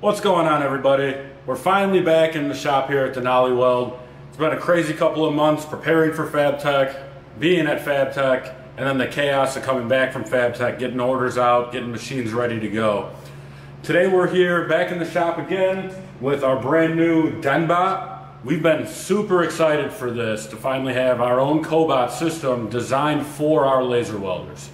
What's going on everybody? We're finally back in the shop here at Denali Weld. It's been a crazy couple of months preparing for FabTech, being at FabTech, and then the chaos of coming back from FabTech, getting orders out, getting machines ready to go. Today we're here back in the shop again with our brand new Denbot. We've been super excited for this to finally have our own Cobot system designed for our laser welders.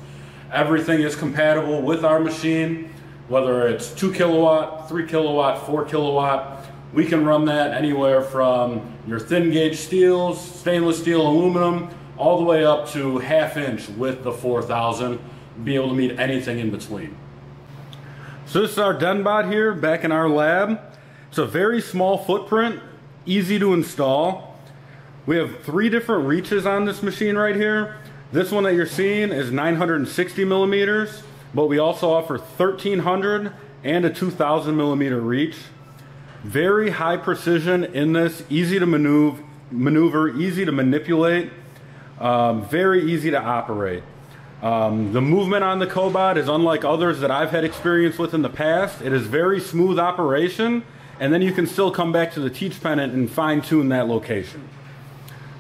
Everything is compatible with our machine whether it's 2 kilowatt, 3 kilowatt, 4 kilowatt. We can run that anywhere from your thin gauge steels, stainless steel, aluminum, all the way up to half inch with the 4000, be able to meet anything in between. So this is our Denbot here back in our lab. It's a very small footprint, easy to install. We have three different reaches on this machine right here. This one that you're seeing is 960 millimeters but we also offer 1300 and a 2000 millimeter reach. Very high precision in this, easy to maneuver, maneuver easy to manipulate, um, very easy to operate. Um, the movement on the Cobot is unlike others that I've had experience with in the past. It is very smooth operation, and then you can still come back to the teach pendant and fine tune that location.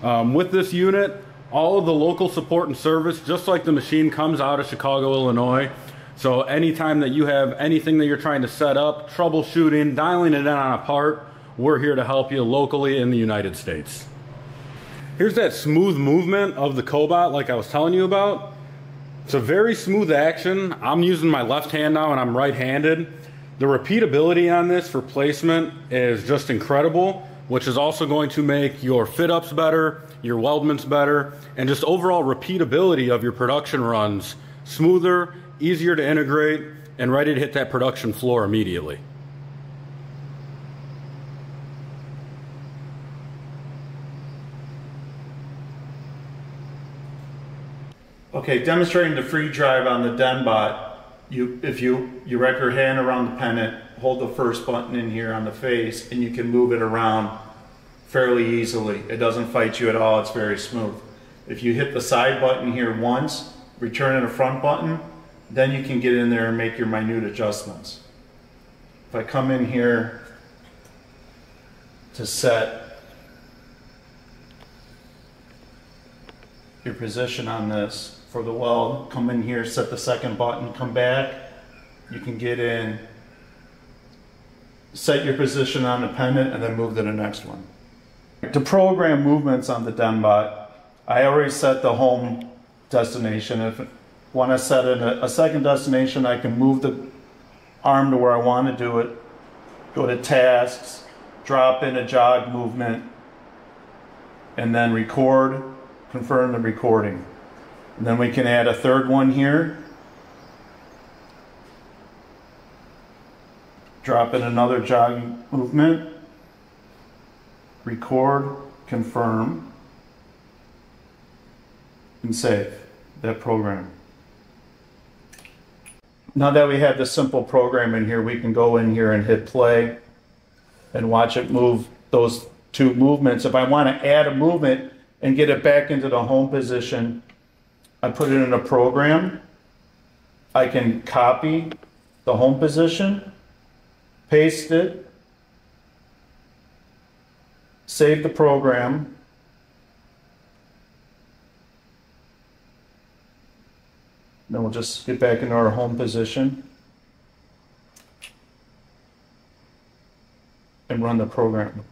Um, with this unit, all of the local support and service, just like the machine comes out of Chicago, Illinois. So anytime that you have anything that you're trying to set up, troubleshooting, dialing it in on a part, we're here to help you locally in the United States. Here's that smooth movement of the Cobot like I was telling you about. It's a very smooth action. I'm using my left hand now and I'm right-handed. The repeatability on this for placement is just incredible, which is also going to make your fit-ups better, your weldments better, and just overall repeatability of your production runs smoother easier to integrate, and ready to hit that production floor immediately. Okay, demonstrating the free drive on the Denbot, you, if you, you wrap your hand around the pendant, hold the first button in here on the face, and you can move it around fairly easily. It doesn't fight you at all, it's very smooth. If you hit the side button here once, return to the front button, then you can get in there and make your minute adjustments. If I come in here to set your position on this for the weld, come in here, set the second button, come back, you can get in, set your position on the pendant, and then move to the next one. To program movements on the Denbot, I already set the home destination. If want to set in a, a second destination, I can move the arm to where I want to do it, go to tasks, drop in a jog movement, and then record, confirm the recording. And then we can add a third one here. Drop in another jog movement, record, confirm, and save that program. Now that we have the simple program in here, we can go in here and hit play and watch it move those two movements. If I want to add a movement and get it back into the home position, I put it in a program. I can copy the home position, paste it, save the program, Then we'll just get back into our home position and run the program.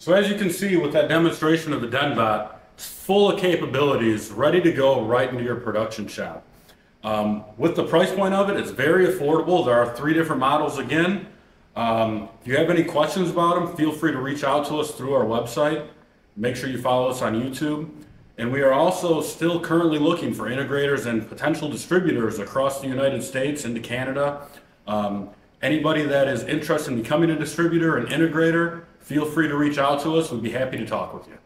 So as you can see with that demonstration of the Denbot, it's full of capabilities, ready to go right into your production shop. Um, with the price point of it, it's very affordable. There are three different models again. Um, if you have any questions about them, feel free to reach out to us through our website. Make sure you follow us on YouTube. And we are also still currently looking for integrators and potential distributors across the United States into Canada. Um, anybody that is interested in becoming a distributor, an integrator, feel free to reach out to us. We'd be happy to talk with you.